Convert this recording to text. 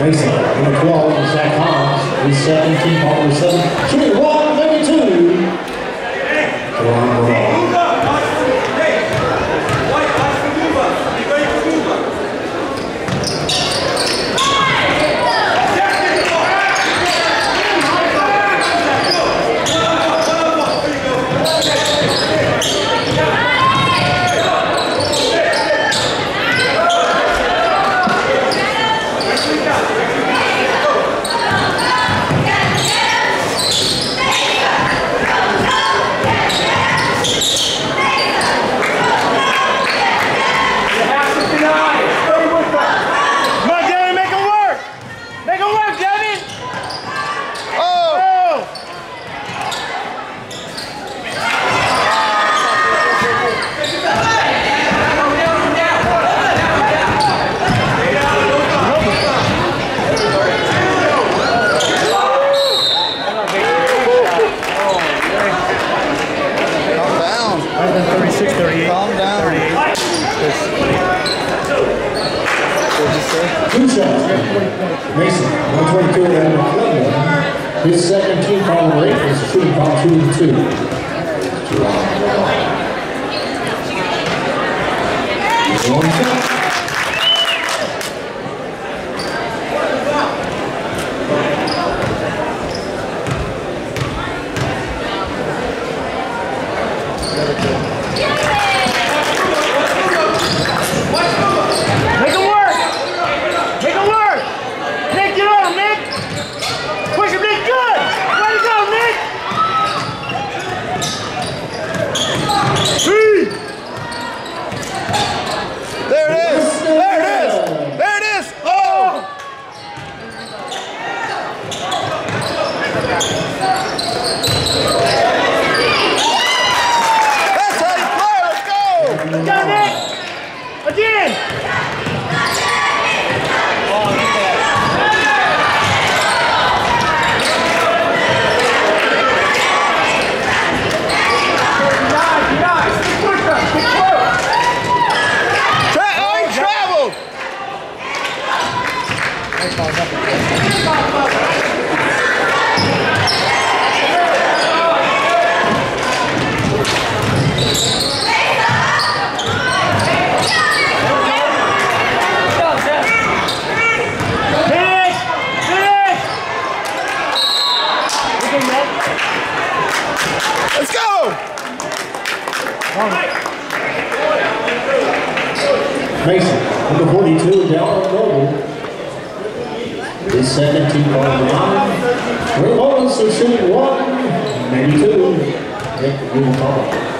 Mason, number 12, Zach Collins, is 17, ball number 7. Shooting Two shots. Mason, number 22, number 11, his second, team foul eight, is shooting foul two and two. To Ron Ball. One shot. Let's go. Mason, number 42, Dalvin Noble. His second team. Ray Mullins is shooting one, maybe two. Nick, you will.